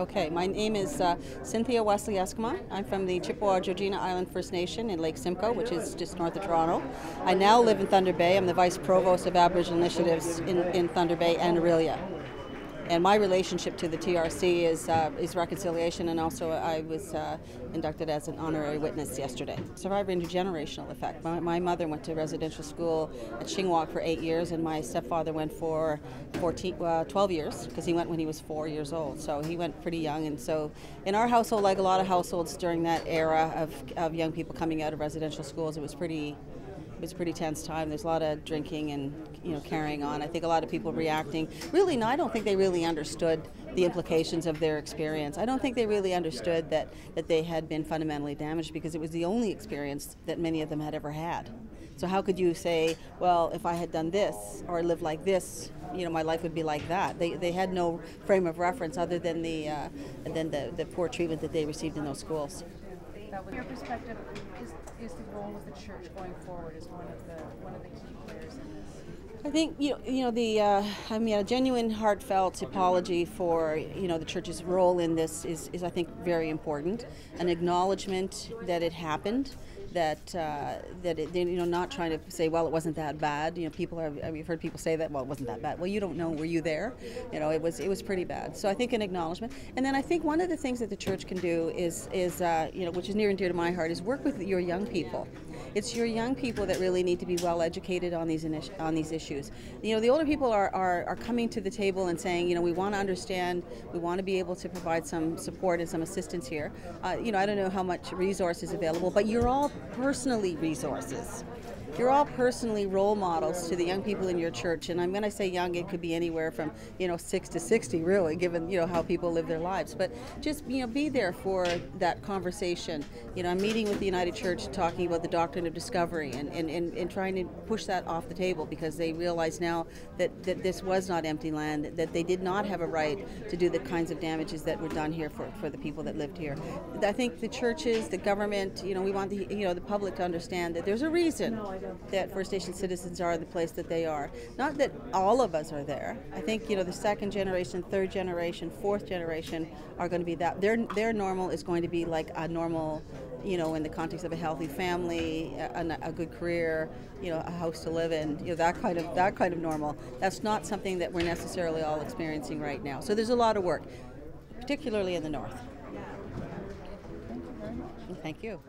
Okay, my name is uh, Cynthia Wesley Esquimaux. I'm from the Chippewa Georgina Island First Nation in Lake Simcoe, which is just north of Toronto. I now live in Thunder Bay. I'm the Vice Provost of Aboriginal Initiatives in, in Thunder Bay and Orillia. And my relationship to the TRC is, uh, is reconciliation, and also I was uh, inducted as an honorary witness yesterday. Survivor intergenerational effect. My, my, mother went to residential school at Shingwauk for eight years, and my stepfather went for 14, uh, 12 years because he went when he was four years old. So he went pretty young, and so in our household, like a lot of households during that era of, of young people coming out of residential schools, it was pretty was a pretty tense time. There's a lot of drinking and you know carrying on. I think a lot of people reacting. Really, no, I don't think they really understood the implications of their experience. I don't think they really understood that that they had been fundamentally damaged because it was the only experience that many of them had ever had. So how could you say, well, if I had done this or lived like this, you know, my life would be like that? They, they had no frame of reference other than the uh, than the, the poor treatment that they received in those schools. That your perspective is, is the role of the church going forward as one of the one of the key players in this? I think you know, you know the uh, I mean a genuine heartfelt apology for you know the church's role in this is, is I think very important. An acknowledgement that it happened, that uh, that it, you know not trying to say well it wasn't that bad. You know people have we've heard people say that well it wasn't that bad. Well you don't know. Were you there? You know it was it was pretty bad. So I think an acknowledgement. And then I think one of the things that the church can do is is uh, you know which is near and dear to my heart is work with your young people it's your young people that really need to be well educated on these on these issues. You know, the older people are, are, are coming to the table and saying, you know, we want to understand, we want to be able to provide some support and some assistance here. Uh, you know, I don't know how much resource is available, but you're all personally resources you're all personally role models to the young people in your church. And I'm going to say young, it could be anywhere from, you know, 6 to 60, really, given, you know, how people live their lives. But just, you know, be there for that conversation. You know, I'm meeting with the United Church talking about the doctrine of discovery and, and, and, and trying to push that off the table because they realize now that, that this was not empty land, that they did not have a right to do the kinds of damages that were done here for, for the people that lived here. I think the churches, the government, you know, we want the, you know, the public to understand that there's a reason that First Nation citizens are the place that they are. Not that all of us are there. I think you know the second generation, third generation, fourth generation are going to be that. Their their normal is going to be like a normal, you know, in the context of a healthy family, a, a good career, you know, a house to live in, you know, that kind of that kind of normal. That's not something that we're necessarily all experiencing right now. So there's a lot of work, particularly in the north. Thank you.